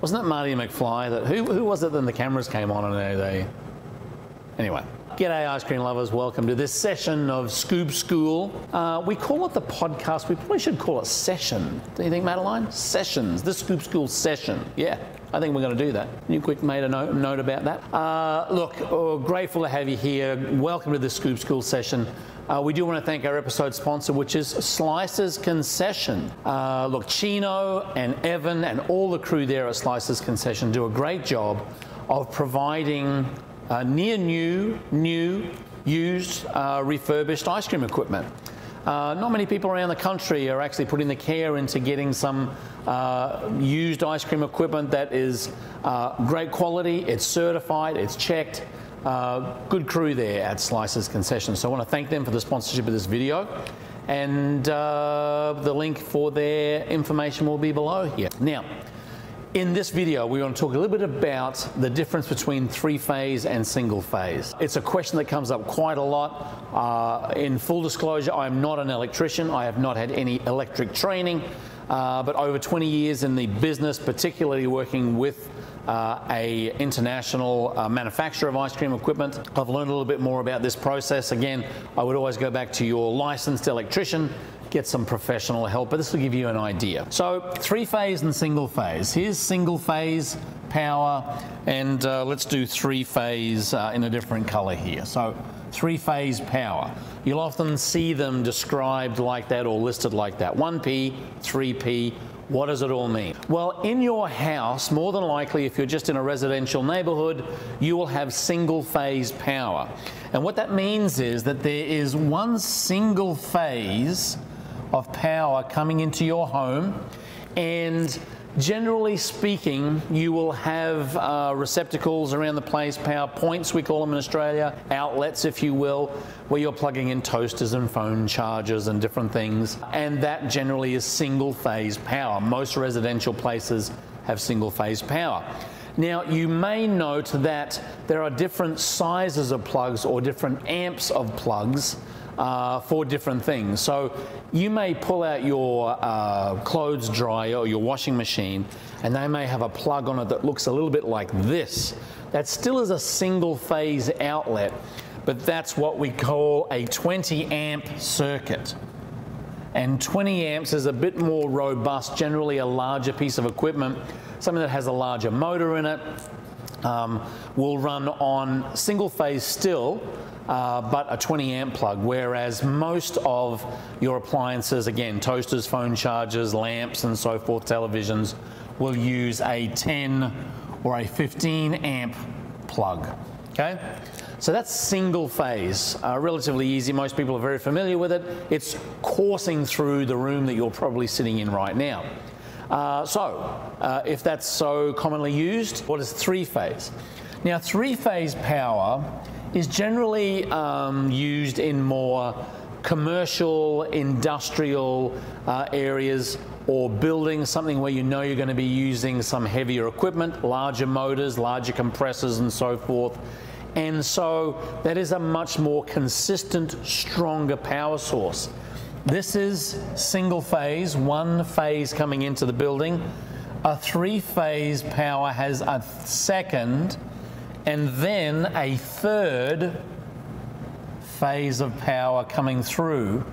Wasn't that Marty McFly? That who, who was it? Then the cameras came on and they, they anyway. G'day, ice cream lovers. Welcome to this session of Scoop School. Uh, we call it the podcast. We probably should call it session. Do you think, Madeline? Sessions. The Scoop School session. Yeah. I think we're going to do that. You quick made a note, note about that. Uh, look, oh, grateful to have you here. Welcome to the Scoop School session. Uh, we do want to thank our episode sponsor, which is Slices Concession. Uh, look, Chino and Evan and all the crew there at Slices Concession do a great job of providing uh, near new, new, used, uh, refurbished ice cream equipment. Uh, not many people around the country are actually putting the care into getting some uh, used ice cream equipment that is uh, great quality, it's certified, it's checked. Uh, good crew there at Slices Concession. So I want to thank them for the sponsorship of this video. And the link for their information will be below here. Now, in this video, we want to talk a little bit about the difference between three-phase and single-phase. It's a question that comes up quite a lot. Uh, in full disclosure, I am not an electrician. I have not had any electric training, uh, but over 20 years in the business, particularly working with uh, a international uh, manufacturer of ice cream equipment. I've learned a little bit more about this process. Again, I would always go back to your licensed electrician get some professional help, but this will give you an idea. So three phase and single phase. Here's single phase power, and uh, let's do three phase uh, in a different color here. So three phase power. You'll often see them described like that or listed like that. 1P, 3P, what does it all mean? Well, in your house, more than likely, if you're just in a residential neighborhood, you will have single phase power. And what that means is that there is one single phase of power coming into your home and generally speaking, you will have uh, receptacles around the place, power points, we call them in Australia, outlets, if you will, where you're plugging in toasters and phone chargers and different things. And that generally is single phase power. Most residential places have single phase power. Now, you may note that there are different sizes of plugs or different amps of plugs uh, for different things. So you may pull out your uh, clothes dryer or your washing machine and they may have a plug on it that looks a little bit like this. That still is a single phase outlet, but that's what we call a 20 amp circuit. And 20 amps is a bit more robust, generally a larger piece of equipment, something that has a larger motor in it, um, will run on single phase still, uh, but a 20 amp plug, whereas most of your appliances, again, toasters, phone chargers, lamps, and so forth, televisions, will use a 10 or a 15 amp plug. Okay? So that's single phase, uh, relatively easy. Most people are very familiar with it. It's coursing through the room that you're probably sitting in right now. Uh, so, uh, if that's so commonly used, what is three phase? Now, three phase power is generally um, used in more commercial, industrial uh, areas or buildings, something where you know you're going to be using some heavier equipment, larger motors, larger compressors, and so forth. And so that is a much more consistent, stronger power source. This is single phase, one phase coming into the building. A three phase power has a second and then a third phase of power coming through.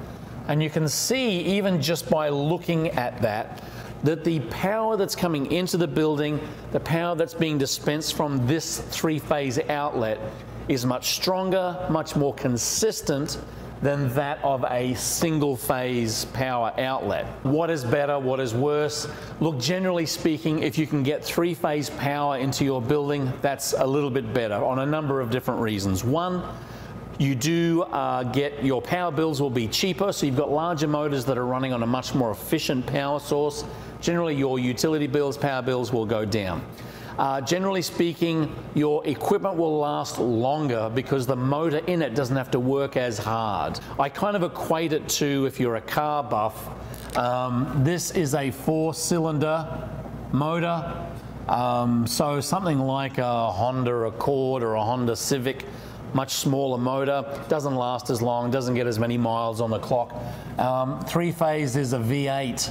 And you can see, even just by looking at that, that the power that's coming into the building, the power that's being dispensed from this three phase outlet, is much stronger, much more consistent than that of a single phase power outlet. What is better? What is worse? Look, generally speaking, if you can get three phase power into your building, that's a little bit better on a number of different reasons. One, you do uh, get your power bills will be cheaper, so you've got larger motors that are running on a much more efficient power source. Generally, your utility bills, power bills will go down. Uh, generally speaking, your equipment will last longer because the motor in it doesn't have to work as hard. I kind of equate it to if you're a car buff, um, this is a four cylinder motor. Um, so something like a Honda Accord or a Honda Civic, much smaller motor, doesn't last as long, doesn't get as many miles on the clock. Um, three phase is a V8.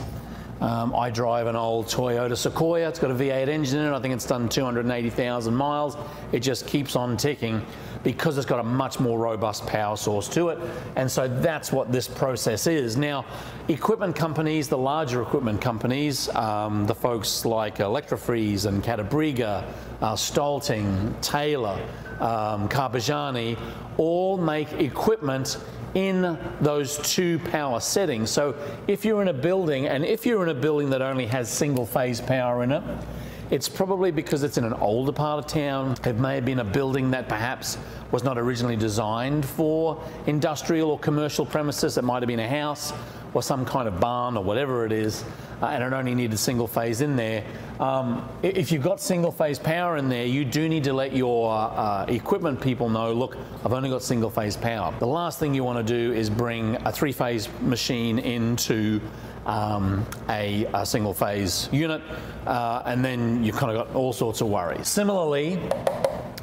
Um, I drive an old Toyota Sequoia. It's got a V8 engine in it. I think it's done 280,000 miles. It just keeps on ticking because it's got a much more robust power source to it. And so that's what this process is. Now, equipment companies, the larger equipment companies, um, the folks like Electrofreeze and Catabriga, uh, Stoelting, Taylor, um, Carpigiani, all make equipment in those two power settings. So if you're in a building, and if you're in a building that only has single phase power in it, it's probably because it's in an older part of town. It may have been a building that perhaps was not originally designed for industrial or commercial premises. It might have been a house or some kind of barn or whatever it is, uh, and it only needed single phase in there. Um, if you've got single phase power in there, you do need to let your uh, equipment people know, look, I've only got single phase power. The last thing you want to do is bring a three phase machine into um, a, a, single phase unit, uh, and then you've kind of got all sorts of worries. Similarly,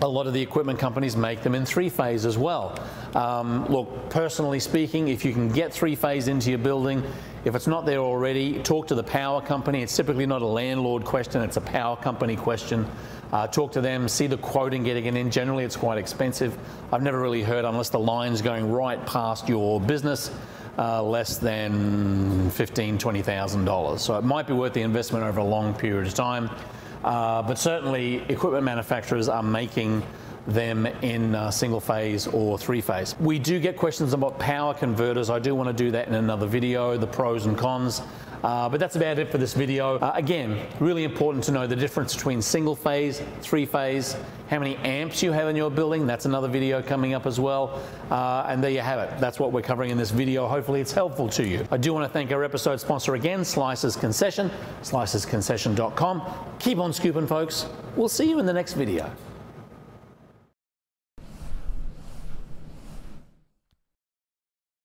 a lot of the equipment companies make them in three phase as well. Um, look, personally speaking, if you can get three phase into your building, if it's not there already, talk to the power company. It's typically not a landlord question, it's a power company question. Uh, talk to them, see the quoting getting it in. Generally, it's quite expensive. I've never really heard, unless the line's going right past your business, uh, less than $15,000, $20,000. So it might be worth the investment over a long period of time. Uh, but certainly, equipment manufacturers are making them in uh, single phase or three phase. We do get questions about power converters. I do want to do that in another video, the pros and cons. Uh, but that's about it for this video. Uh, again, really important to know the difference between single phase, three phase, how many amps you have in your building. That's another video coming up as well. Uh, and there you have it. That's what we're covering in this video. Hopefully it's helpful to you. I do want to thank our episode sponsor again, Slices Concession, slicesconcession.com. Keep on scooping, folks. We'll see you in the next video.